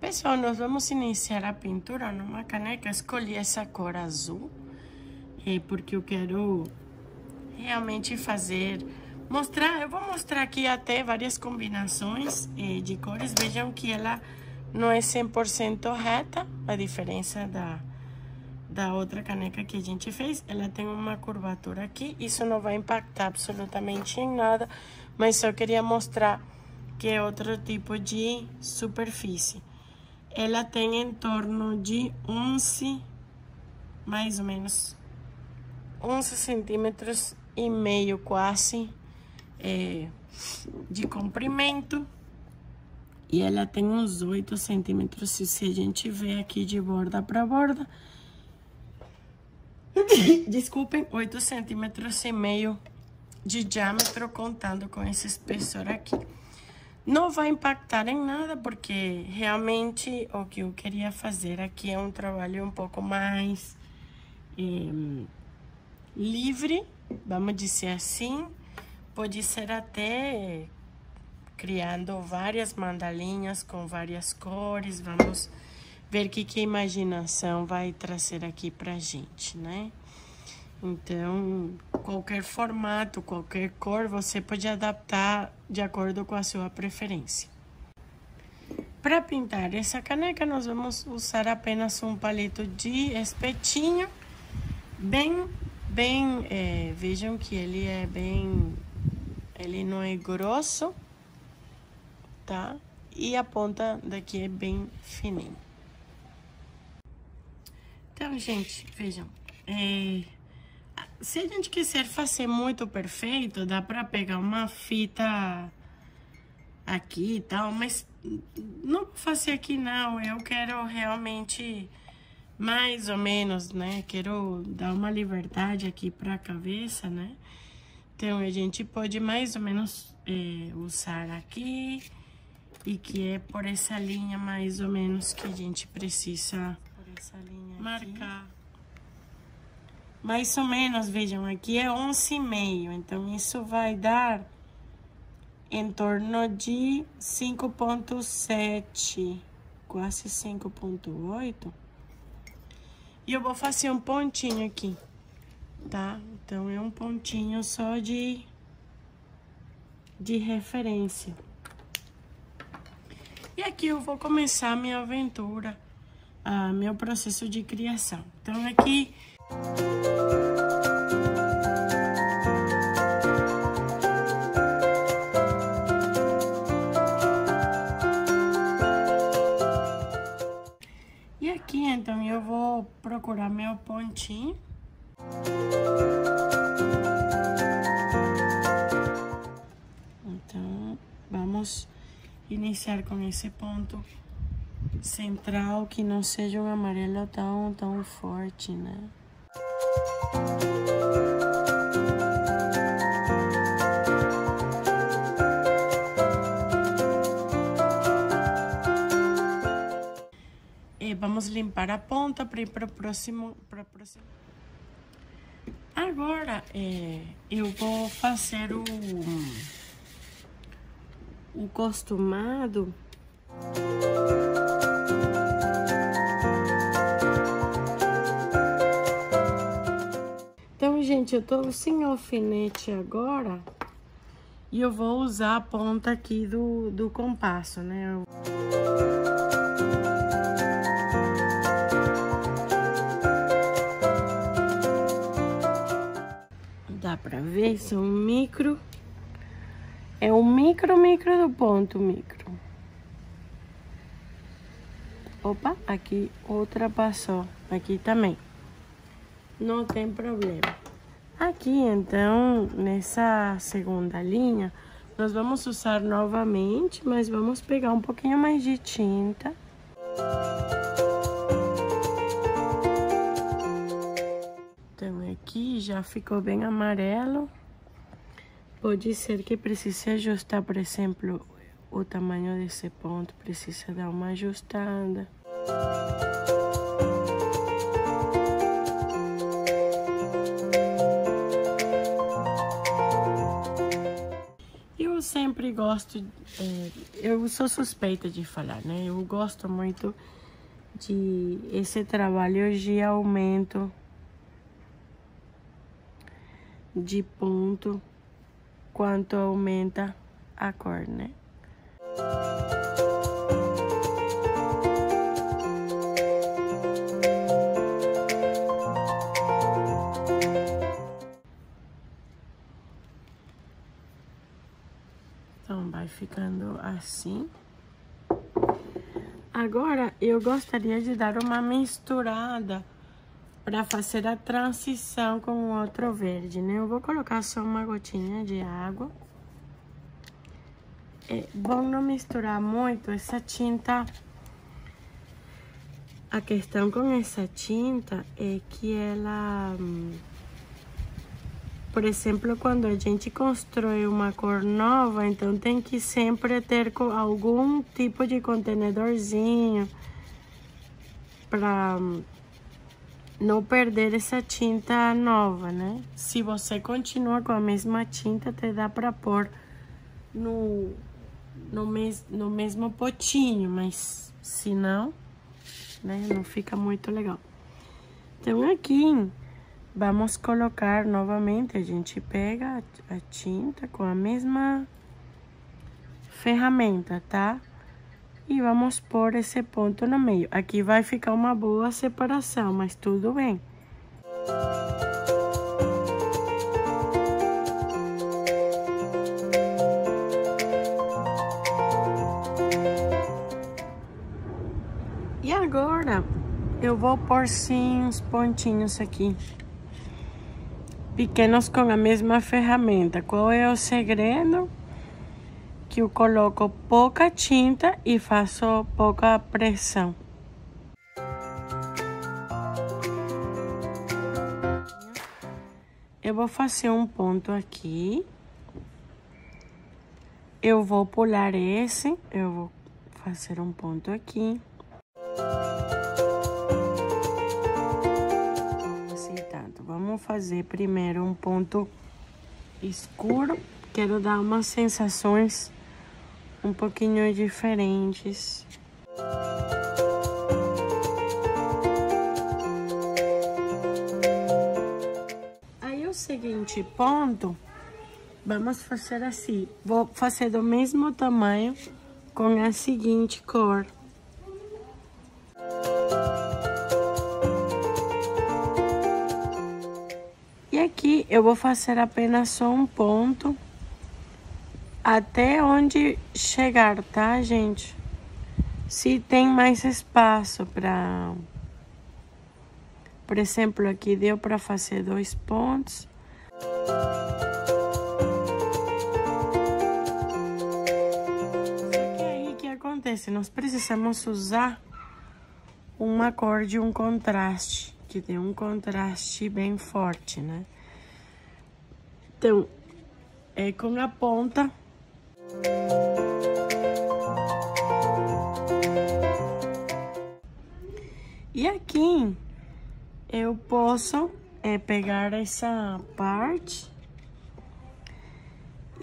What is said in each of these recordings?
Pessoal, nós vamos iniciar a pintura numa caneca. Escolhi essa cor azul, eh, porque eu quero realmente fazer mostrar, eu vou mostrar aqui até várias combinações de cores. Vejam que ela não é 100% reta, a diferença da, da outra caneca que a gente fez. Ela tem uma curvatura aqui, isso não vai impactar absolutamente em nada, mas só queria mostrar que é outro tipo de superfície. Ela tem em torno de 11, mais ou menos, 11 centímetros e meio quase é, de comprimento. E ela tem uns 8 centímetros, se, a gente vê aqui de borda para borda. Desculpem, 8 centímetros e meio de diâmetro, contando com esse espessor aqui. Não vai impactar em nada, porque realmente o que eu queria fazer aqui é um trabalho um pouco mais eh, livre, vamos dizer assim, Pode ser até criando várias mandalinhas com várias cores. Vamos ver o que, que a imaginação vai trazer aqui pra gente, né? Então, qualquer formato, qualquer cor, você pode adaptar de acordo com a sua preferência. Para pintar essa caneca, nós vamos usar apenas um palito de espetinho, bem, bem, é, vejam que ele é bem ele não é grosso, tá? E a ponta daqui é bem fininha. Então, gente, vejam. É, se a gente quiser fazer muito perfeito, dá pra pegar uma fita aqui e tal, mas não vou fazer aqui não. Eu quero realmente mais ou menos, né? Quero dar uma liberdade aqui pra cabeça, né? Então, a gente pode mais ou menos é, usar aqui e que é por essa linha mais ou menos que a gente precisa marcar. Aqui. Mais ou menos, vejam, aqui é 11,5, então isso vai dar em torno de 5.7, quase 5.8. E eu vou fazer um pontinho aqui tá? Então, é um pontinho só de, de referência. E aqui eu vou começar a minha aventura, a meu processo de criação. Então, aqui... E aqui, então, eu vou procurar meu pontinho. Então, vamos iniciar com esse ponto central que não seja um amarelo tão, tão forte, né? E vamos limpar a ponta para ir para o próximo, para próximo. Agora, é, eu vou fazer o, o costumado. Gente, eu tô sem alfinete agora e eu vou usar a ponta aqui do, do compasso, né? Eu... para ver, são micro. É um micro, micro do ponto micro. Opa, aqui outra passou. Aqui também. Não tem problema. Aqui, então, nessa segunda linha, nós vamos usar novamente, mas vamos pegar um pouquinho mais de tinta. aqui já ficou bem amarelo. Pode ser que precise ajustar, por exemplo, o tamanho desse ponto, precisa dar uma ajustada. Sempre gosto, é, eu sou suspeita de falar, né? Eu gosto muito de esse trabalho de aumento de ponto quanto aumenta a cor, né? Assim. Agora, eu gostaria de dar uma misturada para fazer a transição com o outro verde, né? Eu vou colocar só uma gotinha de água. É bom não misturar muito essa tinta. A questão com essa tinta é que ela... Por exemplo, quando a gente constrói uma cor nova, então tem que sempre ter algum tipo de contenedorzinho para hum, não perder essa tinta nova, né? Se você continua com a mesma tinta, te dá para pôr no, no, mes, no mesmo potinho, mas se não, né, não fica muito legal. Então, aqui Vamos colocar novamente, a gente pega a tinta com a mesma ferramenta, tá? E vamos pôr esse ponto no meio. Aqui vai ficar uma boa separação, mas tudo bem. E agora, eu vou pôr sim uns pontinhos aqui pequenos com a mesma ferramenta. Qual é o segredo? Que eu coloco pouca tinta e faço pouca pressão. Eu vou fazer um ponto aqui. Eu vou pular esse, eu vou fazer um ponto aqui. Fazer primeiro um ponto escuro. Quero dar umas sensações um pouquinho diferentes. Aí o seguinte ponto, vamos fazer assim. Vou fazer do mesmo tamanho com a seguinte cor. Aqui eu vou fazer apenas só um ponto até onde chegar, tá, gente? Se tem mais espaço para... Por exemplo, aqui deu para fazer dois pontos. Só que aí, o que acontece? Nós precisamos usar uma cor de um contraste, que tem um contraste bem forte, né? Então, é com a ponta. E aqui eu posso é, pegar essa parte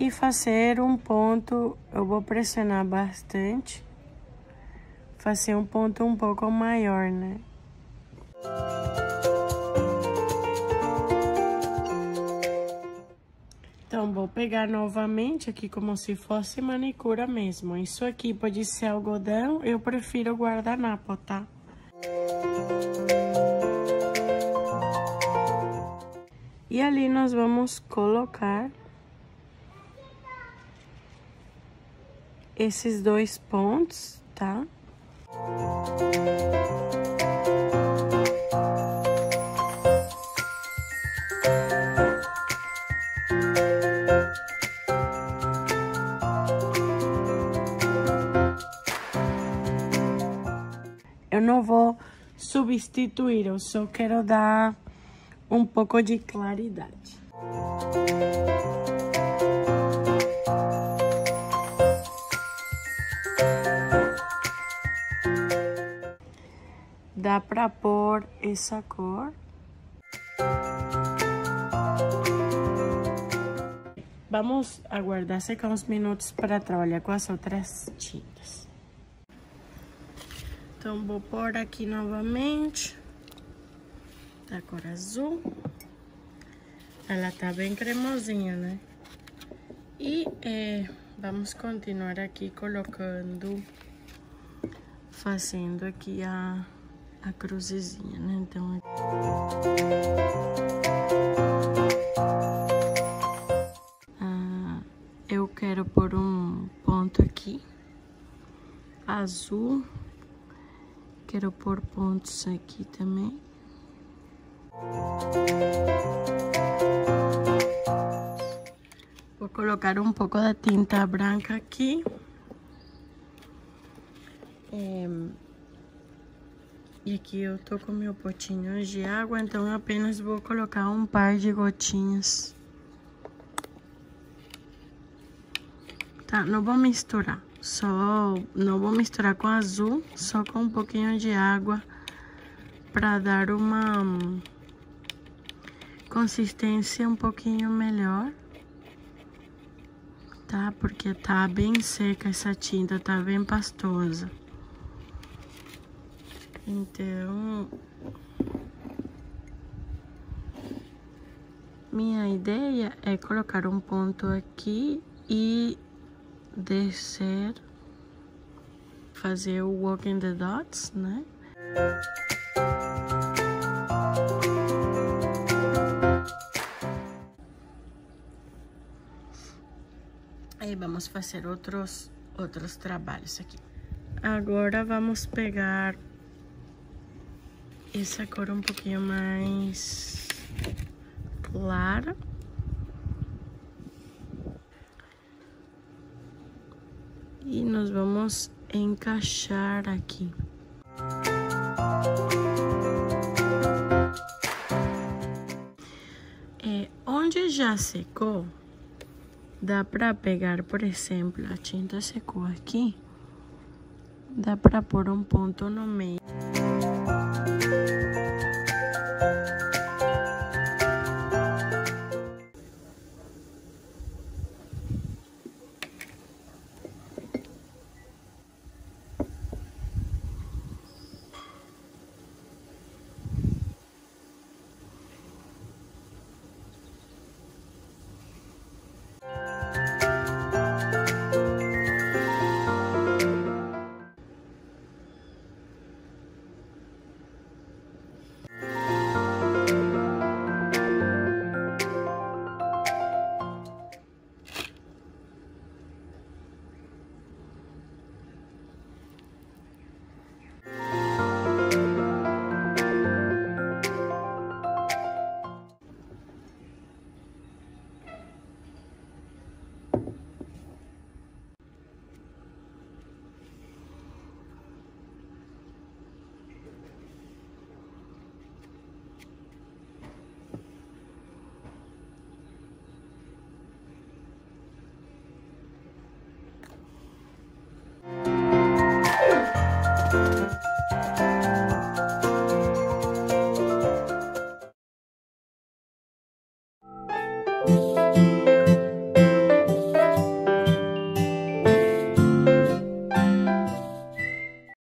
e fazer um ponto, eu vou pressionar bastante, fazer um ponto um pouco maior, né? Então, vou pegar novamente aqui como se fosse manicura mesmo. Isso aqui pode ser algodão, eu prefiro guardanapo, tá? E ali nós vamos colocar esses dois pontos, tá? Não vou substituir, eu só quero dar um pouco de claridade. Dá para pôr essa cor. Vamos aguardar secar uns minutos para trabalhar com as outras tintas. Então, vou pôr aqui novamente da cor azul. Ela tá bem cremosinha, né? E é, vamos continuar aqui colocando, fazendo aqui a, a cruzezinha, né? Então... Ah, eu quero pôr um ponto aqui, azul. Quero pôr pontos aqui também. Vou colocar um pouco da tinta branca aqui. É... E aqui eu tô com meu potinho de água, então eu apenas vou colocar um par de gotinhas. Tá, não vou misturar, só não vou misturar com azul, só com um pouquinho de água para dar uma consistência um pouquinho melhor, tá? Porque tá bem seca essa tinta, tá bem pastosa. Então, minha ideia é colocar um ponto aqui e descer, fazer o walking the dots, né? Aí vamos fazer outros, outros trabalhos aqui. Agora vamos pegar essa cor um pouquinho mais clara. E nós vamos encaixar aqui. É, onde já secou, Dá pra pegar, por exemplo, a tinta secou aqui. Dá pra pôr um ponto no meio.